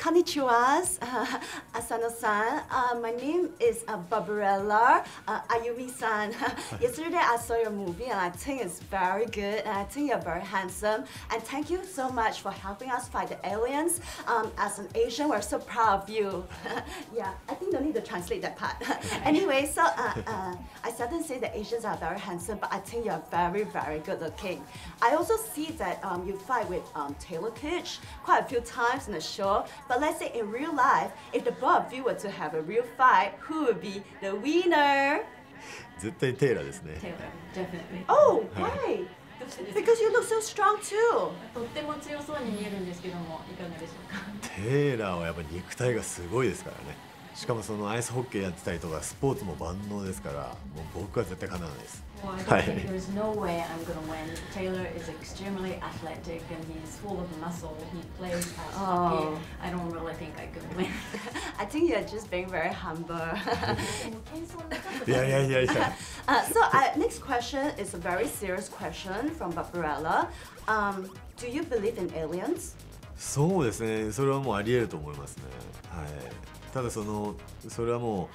konnichiwa, uh, Asano-san. Uh, my name is uh, Barbarella uh, Ayumi-san. Yesterday I saw your movie and I think it's very good and I think you're very handsome. And thank you so much for helping us fight the aliens. Um, as an Asian, we're so proud of you. yeah, I think no need to translate that part. anyway, so uh, uh, I seldom say that Asians are very handsome, but I think you're very, very good looking. I also see that um, you fight with um, Taylor Kitsch quite a few times in the show. But let's say in real life, if the both of you were to have a real fight, who would be the winner? 絶対テイラーですね Taylor, definitely. Oh, why? どうしてですか Because you look so strong too. とっても強そうに見えるんですけども、いかがでしょうか。テイラーはやっぱり肉体がすごいですからね しかもそのアイスホッケーやってたりとかスポーツも万能ですからもう僕は絶対かなわないです。はい。いやいやいや。そう、next question is a very serious question from ば。ああ、そうですね、それはもうありえると思いますね。はい。ただそのそれはも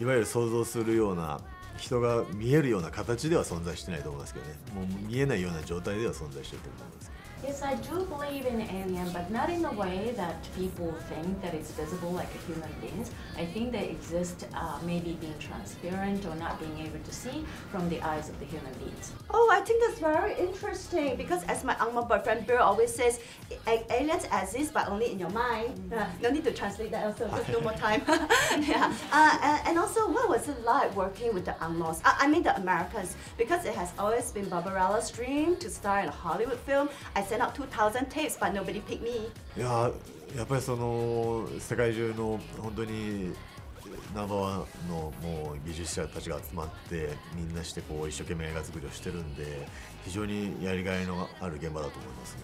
ういわゆる想像するような人が見えるような形では存在してないと思いますけどね。もう見えないような状態では存在してると思いますけど。Yes, I do believe in alien, but not in the way that people think that it's visible like a human beings. I think they exist uh, maybe being transparent or not being able to see from the eyes of the human beings. Oh, I think that's very interesting because as my Angmo boyfriend Bill always says, aliens exist but only in your mind. Uh, no need to translate that also, just no more time. yeah. Uh, and, and also, what was it like working with the Anglos? I, I mean the Americans, because it has always been Barbarella's dream to star in a Hollywood film. I sent out 2,000 tapes, but nobody picked me. いややっぱりその世界中の本当にナンバーワンのもう技術者たちが集まってみんなしてこう一生懸命映画作りをしてるんで非常にやりがいのある現場だと思いますね。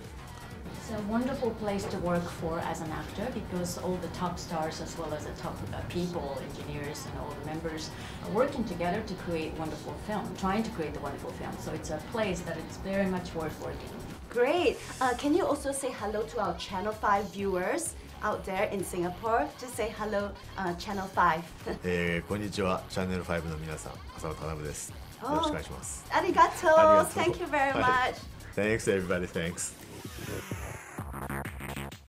It's a wonderful place to work for as an actor because all the top stars as well as the top uh, people, engineers and all the members are working together to create wonderful film, trying to create the wonderful film. So it's a place that it's very much worth working. Great. Uh, can you also say hello to our Channel 5 viewers out there in Singapore? Just say hello, uh, Channel 5. えーこんにちはチャンネル5の皆さん浅野忠信ですよろしくお願いします Arigato. Arigato. Thank you very はい much. Thanks everybody thanks